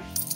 Oh.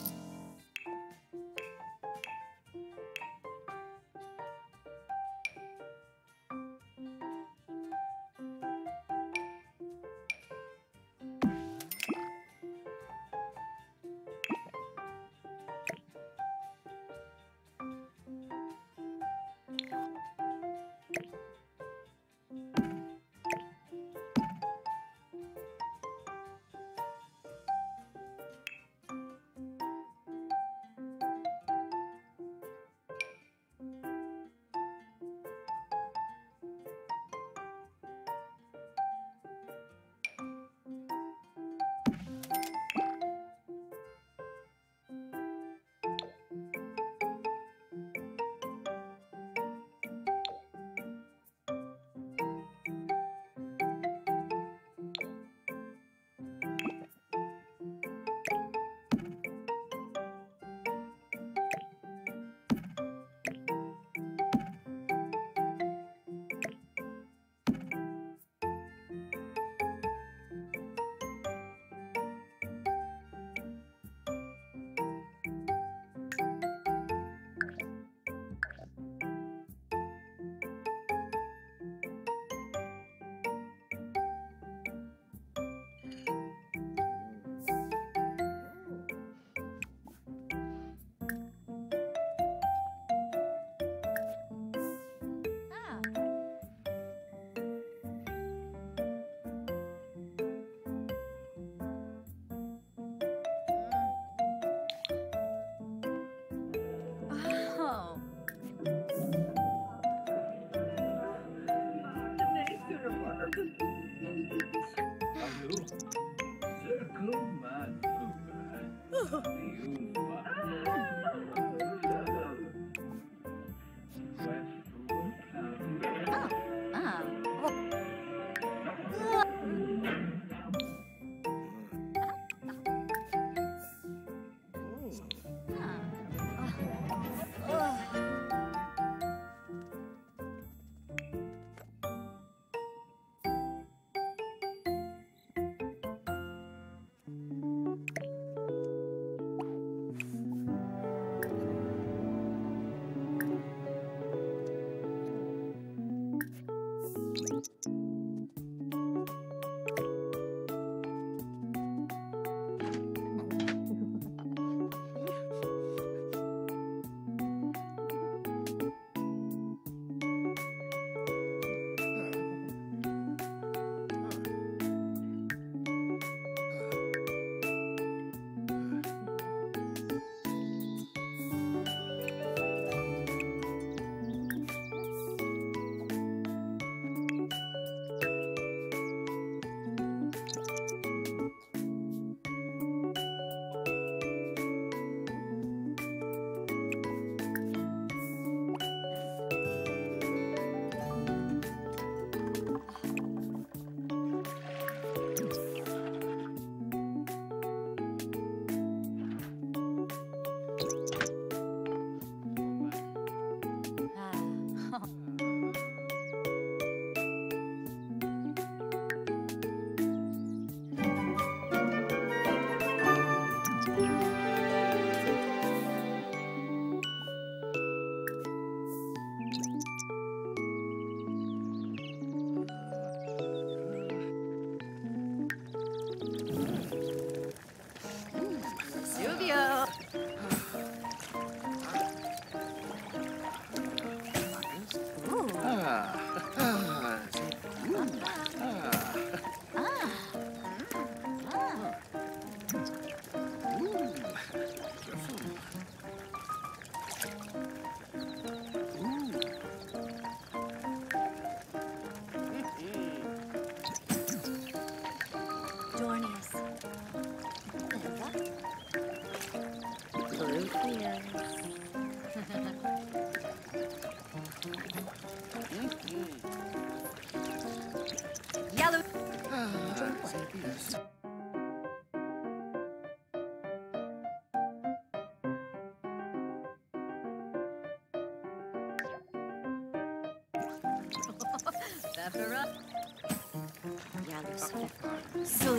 Yellow.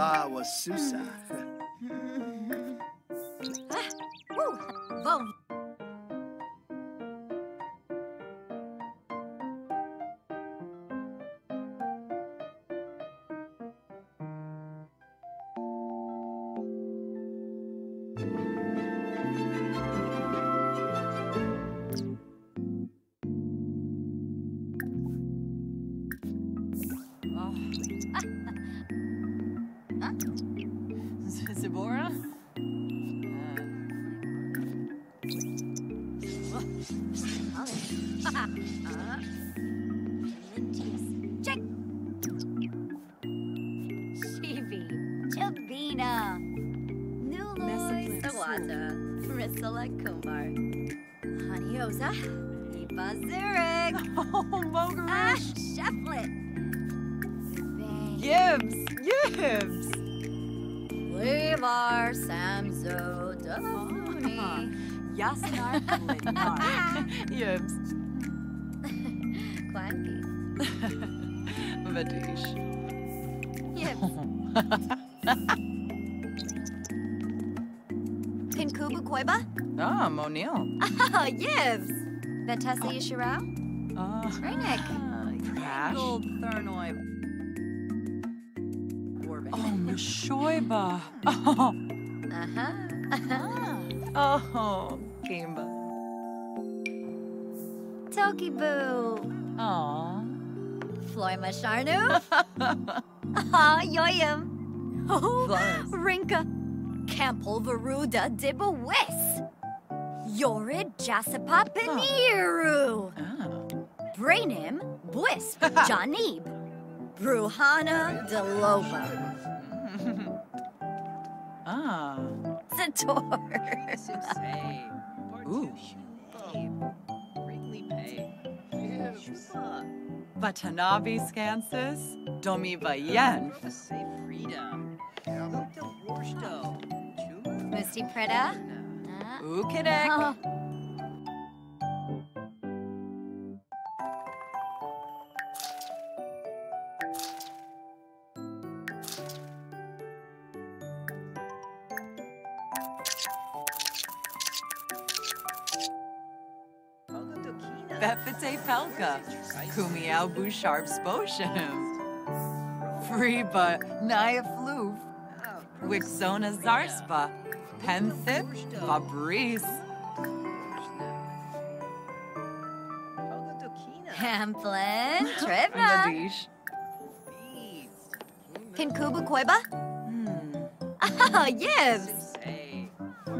Gambela was Susa. Priscilla Kumar. Honeyosa. Eva Zurich. Oh, Mogarish! Ah, Shefflet. Gibbs! Gibbs! Levar Samzo Doni. Yasnar Glidnar. Gibbs. Vetessa Yishirao? Ah. Rainik. Crash. Gold Thernoi. Oh, Mashoiba. Oh, Uh-huh. oh, Kimba. Tokiboo. Aw. Floima Sharnu. Ah, Yoyam. Oh, Flores. Rinka. Campbell Varuda Dibawis. Yorid Jasapa Paniru. Ah. Brainim Bwisp Janib. Bruhana Deloba. Ah. Zator. Ooh. Watanabe Scansis. Domi Bayen. Misty Preda. Ukidek. Oh. Befite Pelka. Kumiao Bouchard Sposhim. Friba Naya Floof. Wixona Zarspa. Penthip Fabrice. Hamplin. Triva. Madish. Pinkubu Koiba. Ah, Yibs.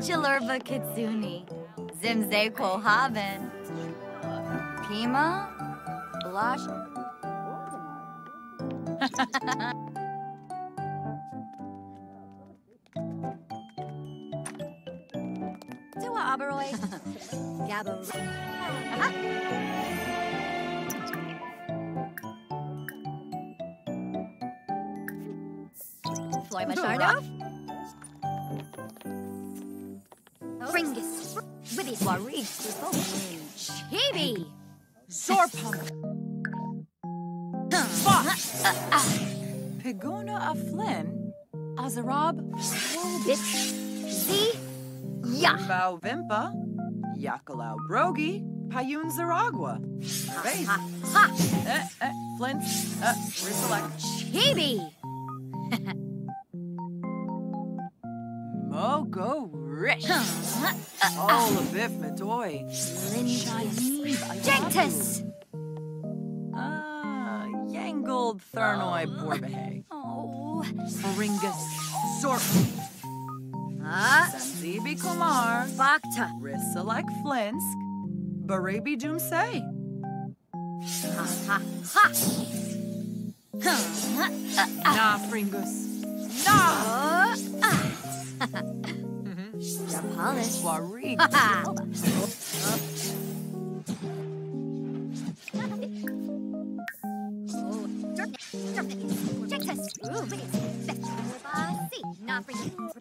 Jilurba Kitsuni. Zimze Kohaven. Pima. Aberoy. Gabo. Floy Machardo. Ringus. Witty Warig. Chibi. Zorpunk. Uh, uh, uh. Piguna of Flynn. Azarab. Bitch. Z. Ya. Bao Vimpa. Yakalau Brogi. Payun Zaragua. Face. Ha. Ha. Eh, eh, Flint. Uh, reselect. Chibi. Mogo Rish. Uh, All of Biff Madoy. Jenktis. Ah, Yangled Thernoi Borbehe. Oh. Ringus Zorp. At Kumar, Bakta, Risalak Flinsk, Barabi Jumsei. Ha ha ha! Nah, Fringus. Nah. Japalis. Warig. Check this. Ooh, wait. Not for you.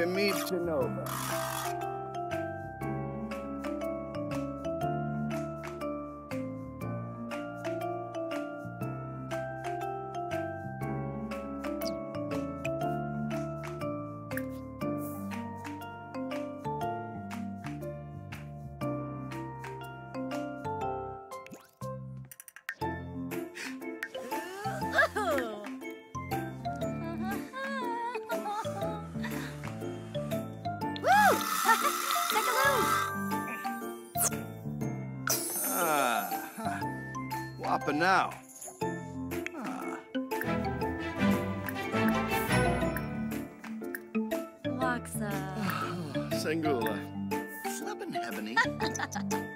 permit to. happen now? Ah. Oh, Sangula.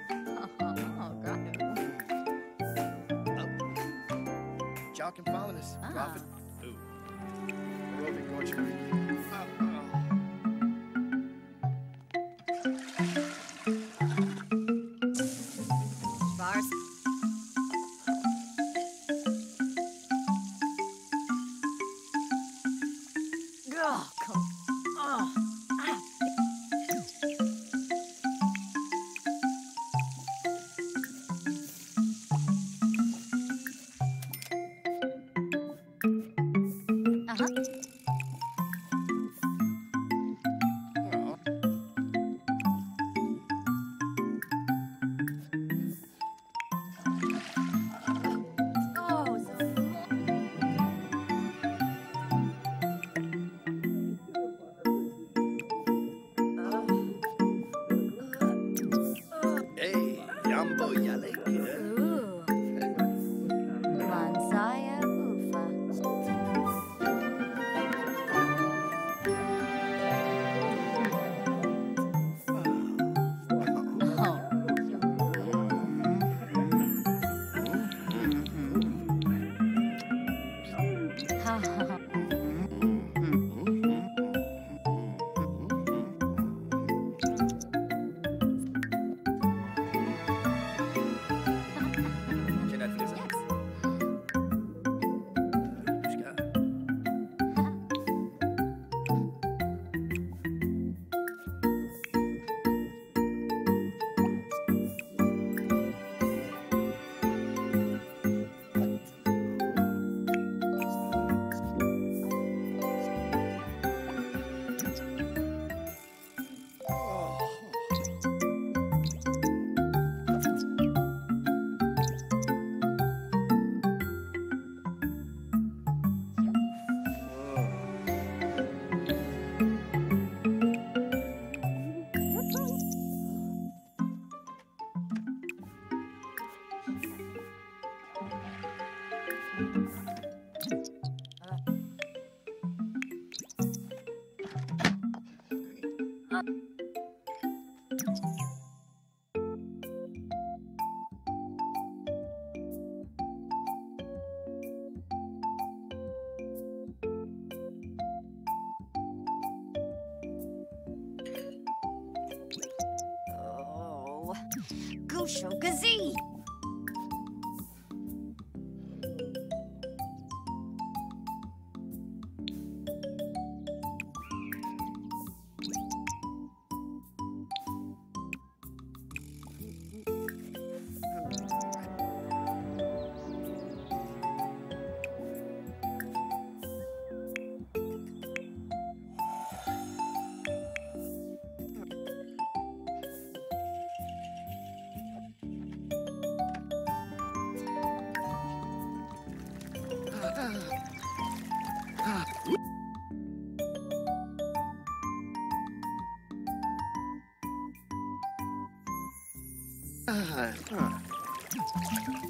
time, huh?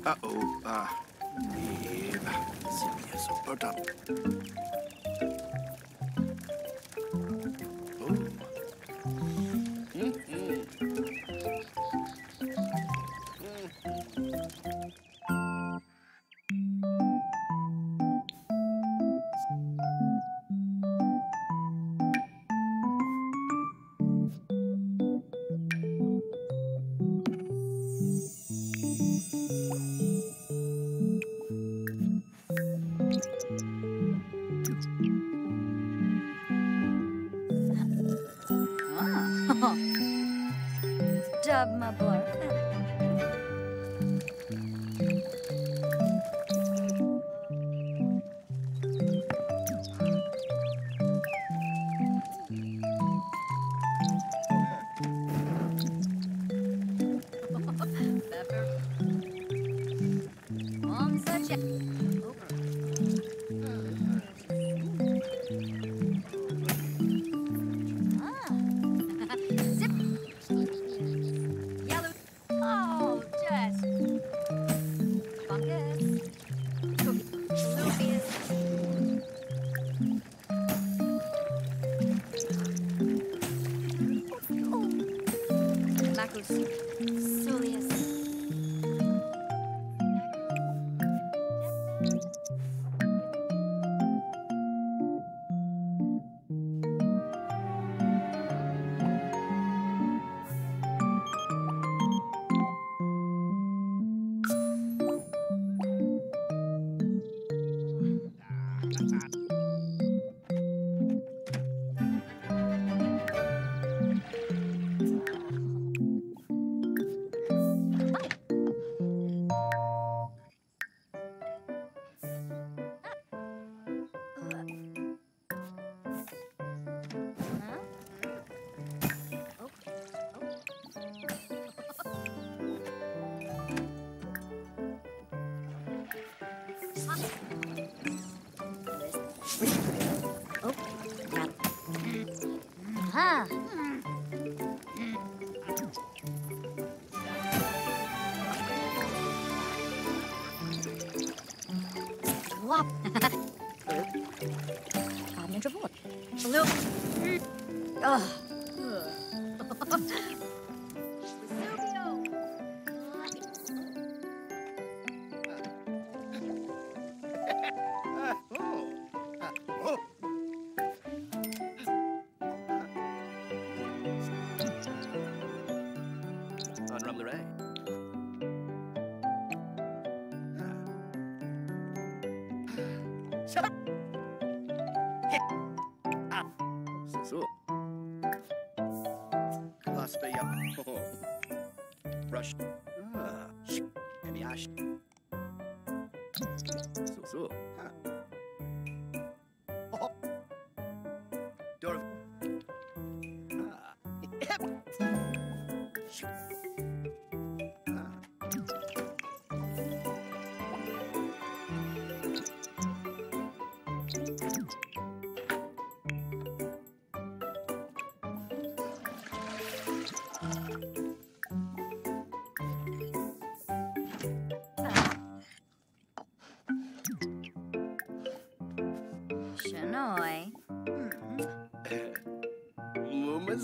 Uh-oh, uh, yeah, see, yes, brought up. Rush.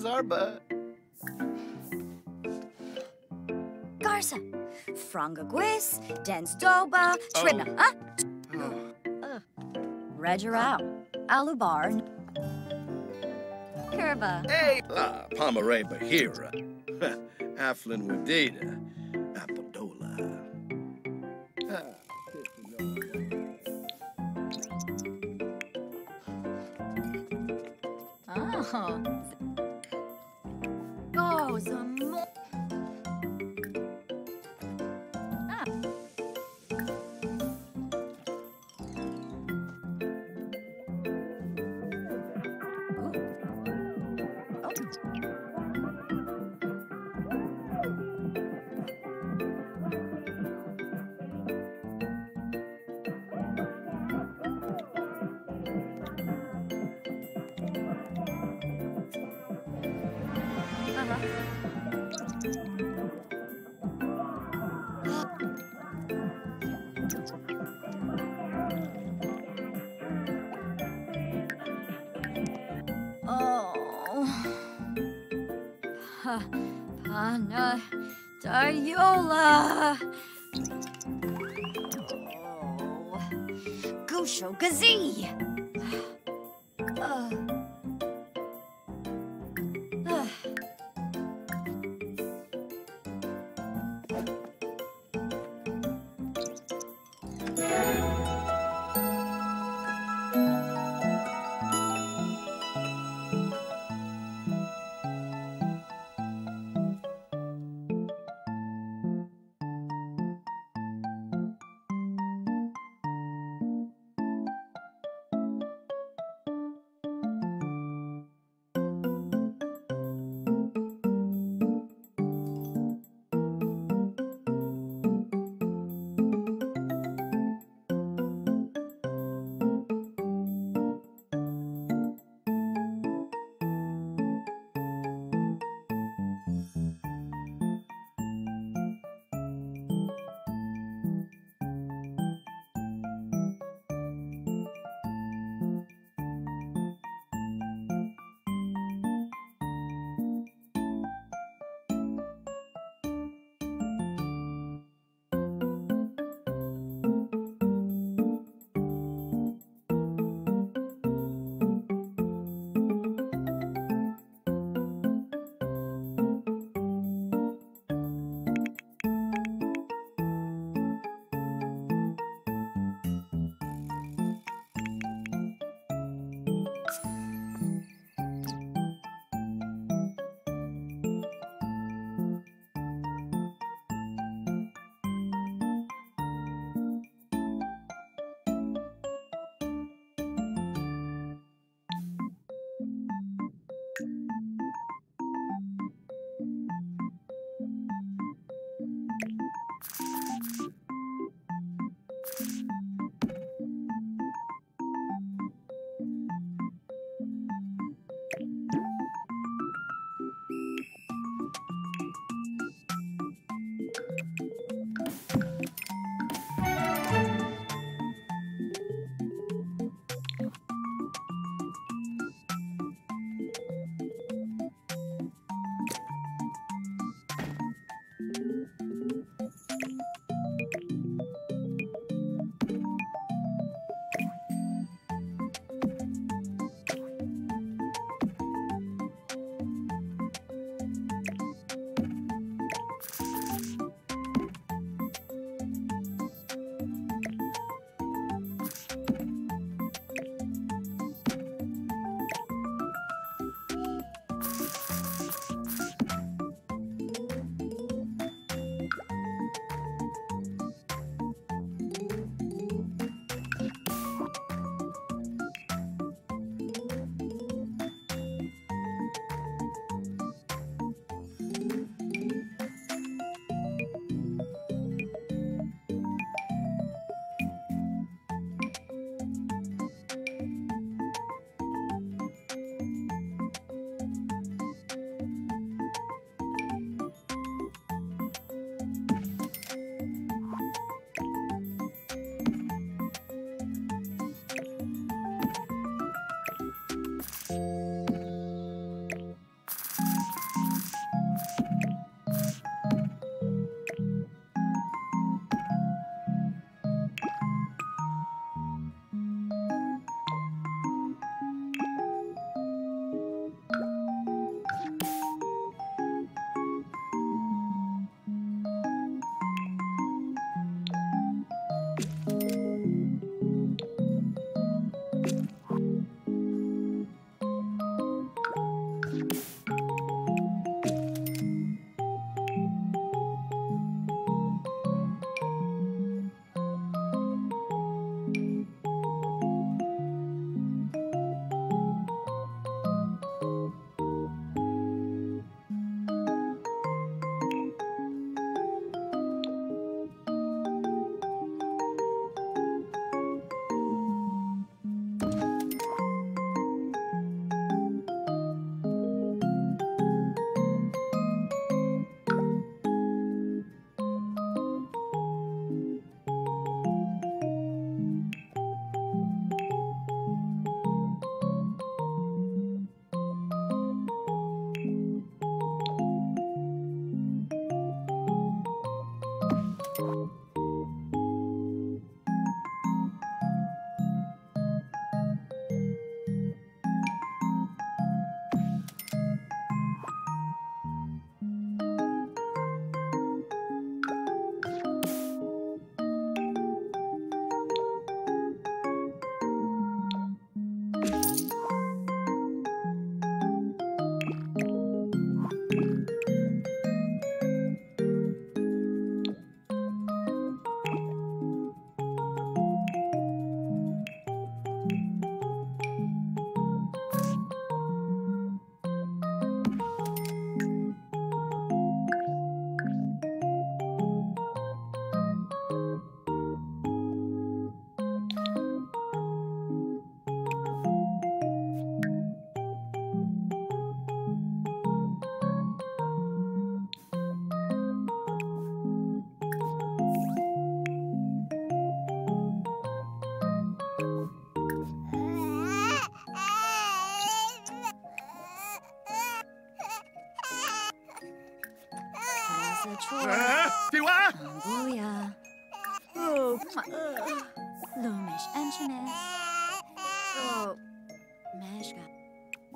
Zarba. Garza, Franga Guis, Dens Doba, Tribna, oh. huh? Oh. Regerau, Alubarn, Curva. Hey! Ah, Pomerane Bahira, Aflin Wadida, Kayola!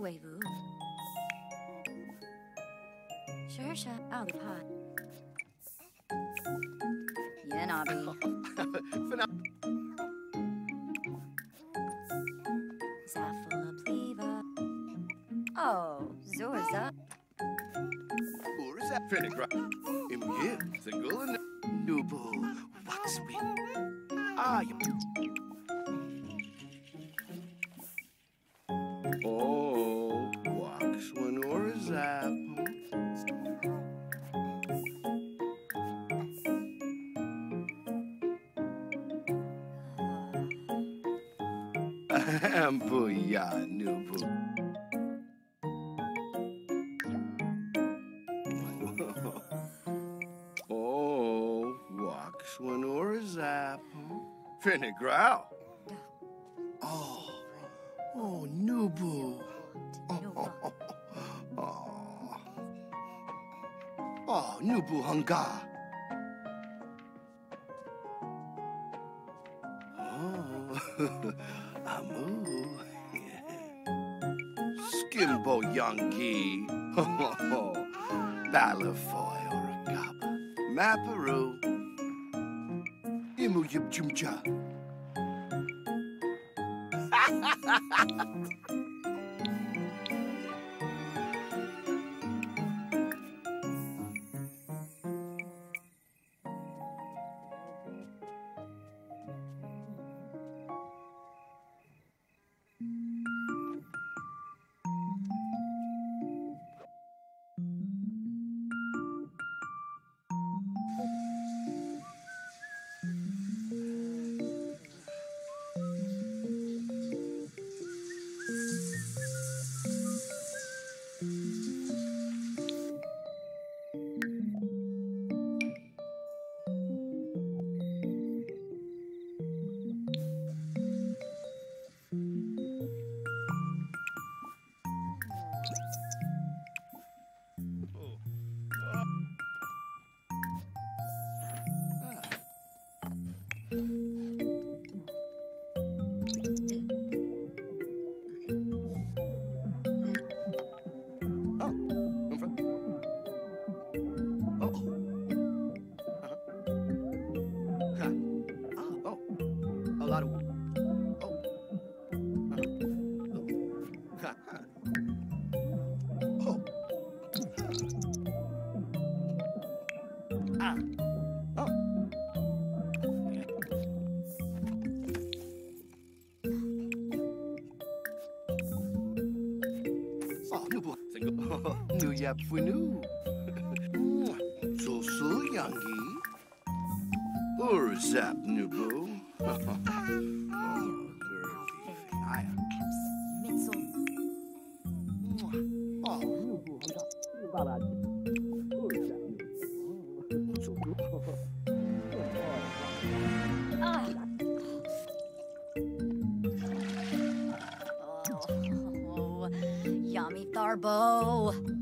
Wavu. Shersha Alipad. Yenabi. Fina- Zafula Finnegrow. Oh, oh, Nubu. Oh, oh, oh, Nubu Hunga. Oh, Amu. Skimbo Youngie. Balafoy or a gaba. Maparu. Imu yip chumcha. Am. Mitzel. Oh, nu bu. Ah. Oh, yummy Tharbo.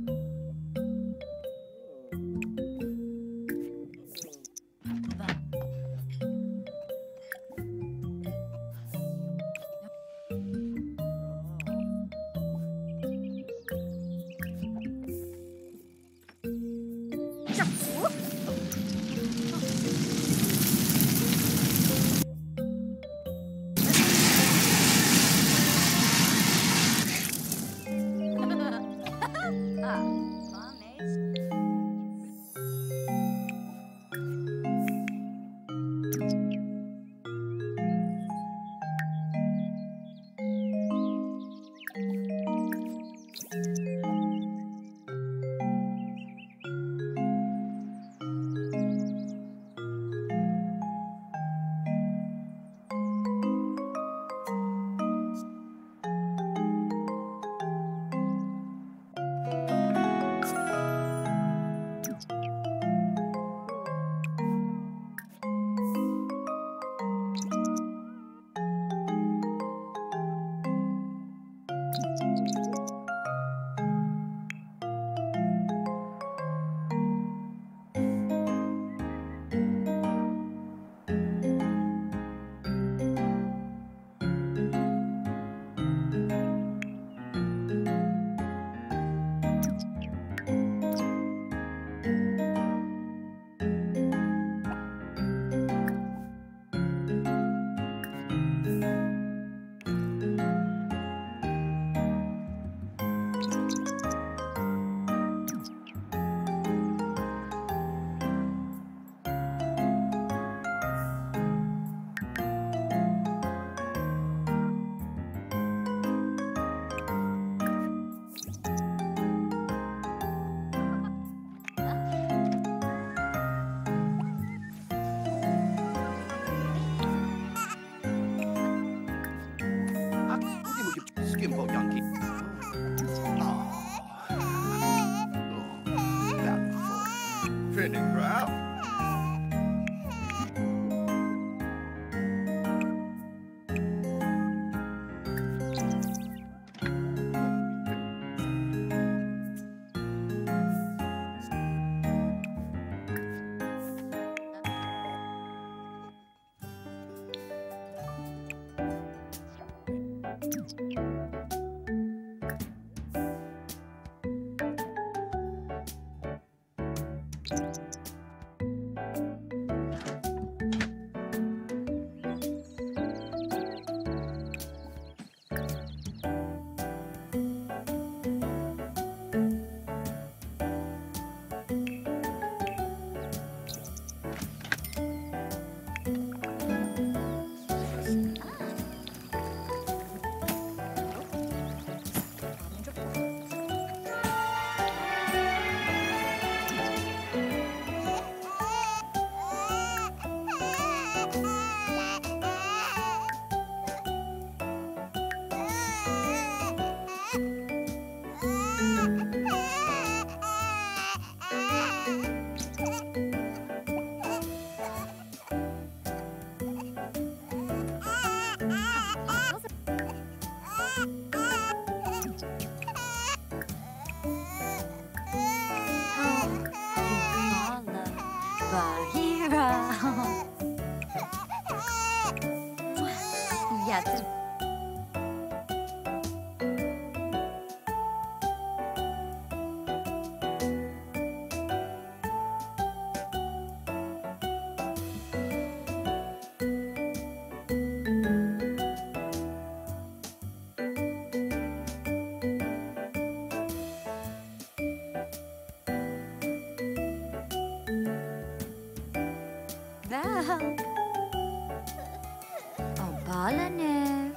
Obalanev.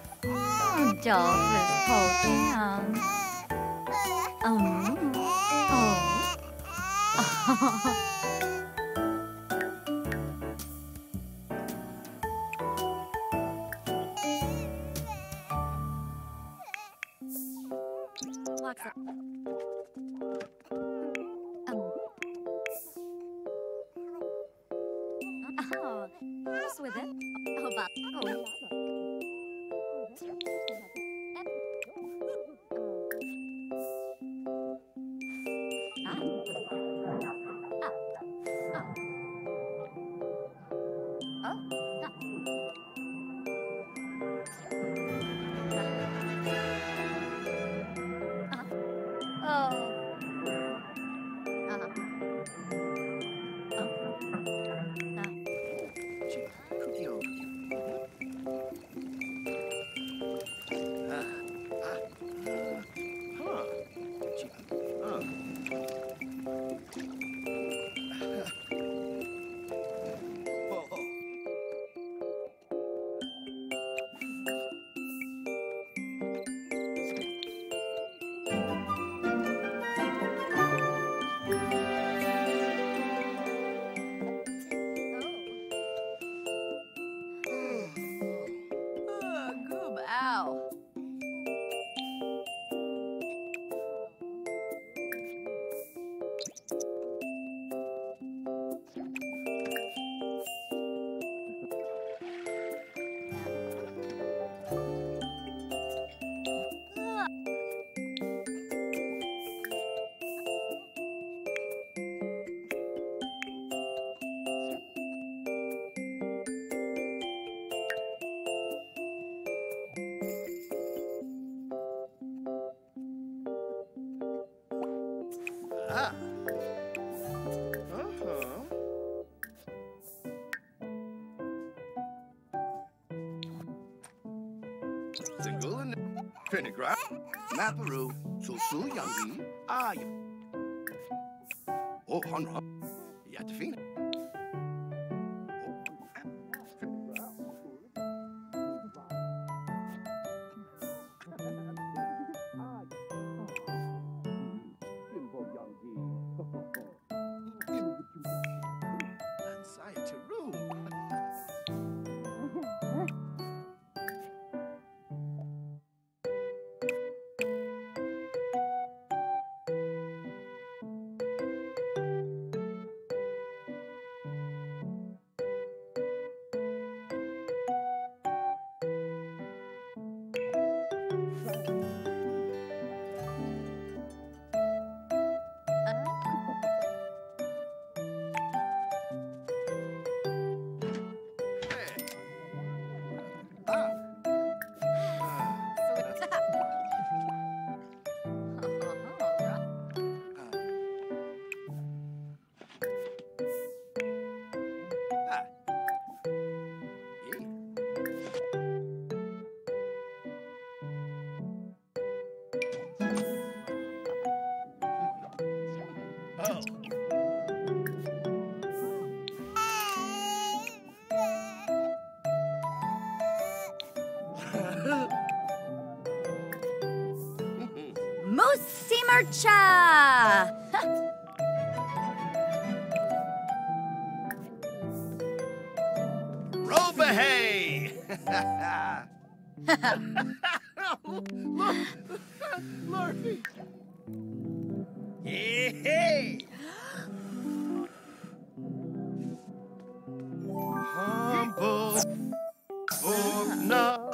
Dolphus Polkiam. Oh, Oh. Nigra, Maparu, Susu Yangi, Ayo. Oh, Honra. Marcha! Robahay! Larfy! Hey! Humble. Oh, no.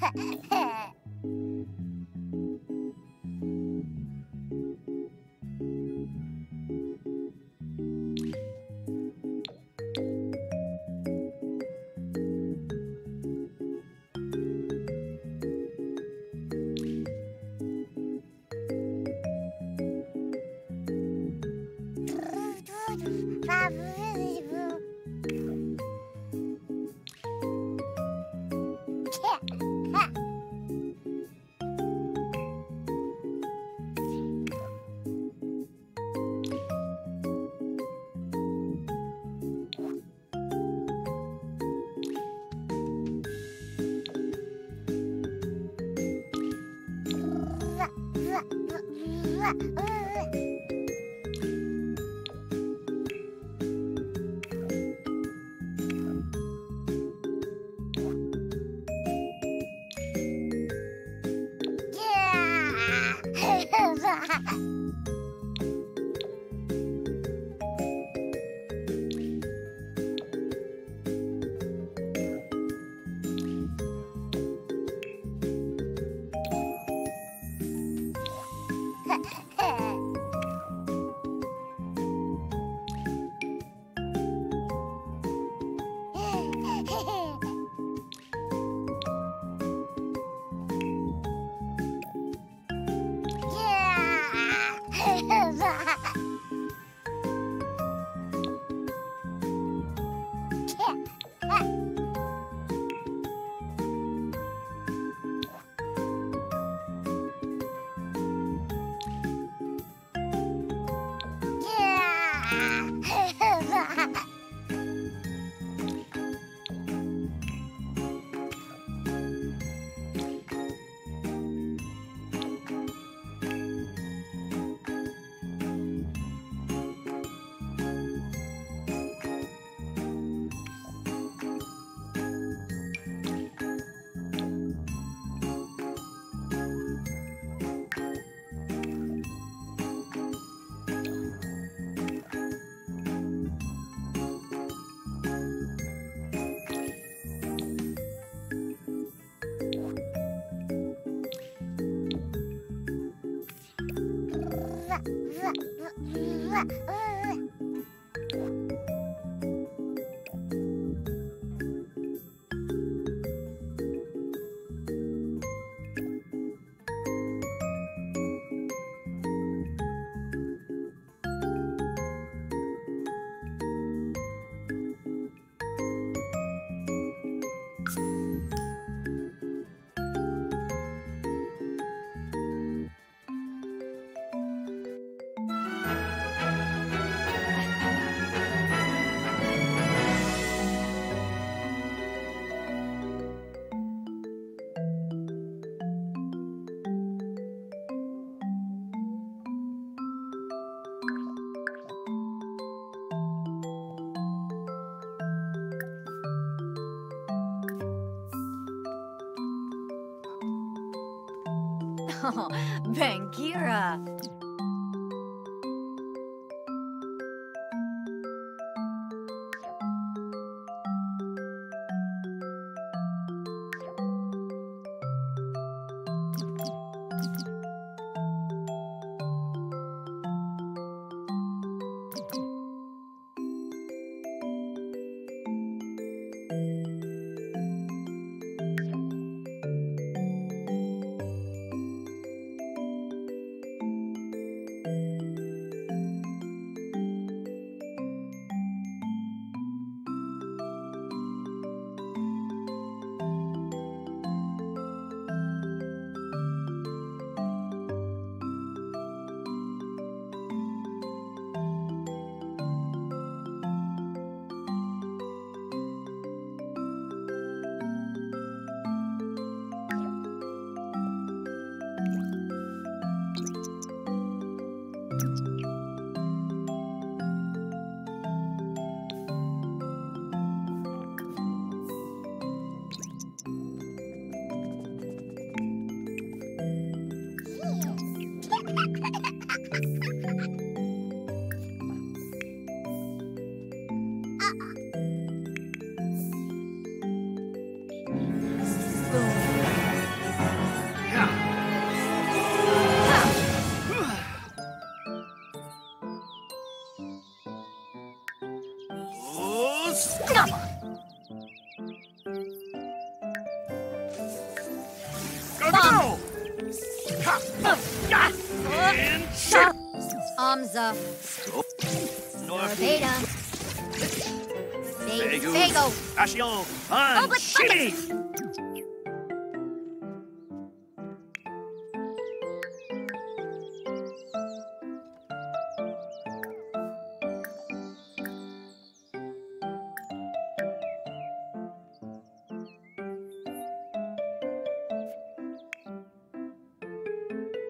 Ha ha ha! うわっうわ。Oh, Bankira.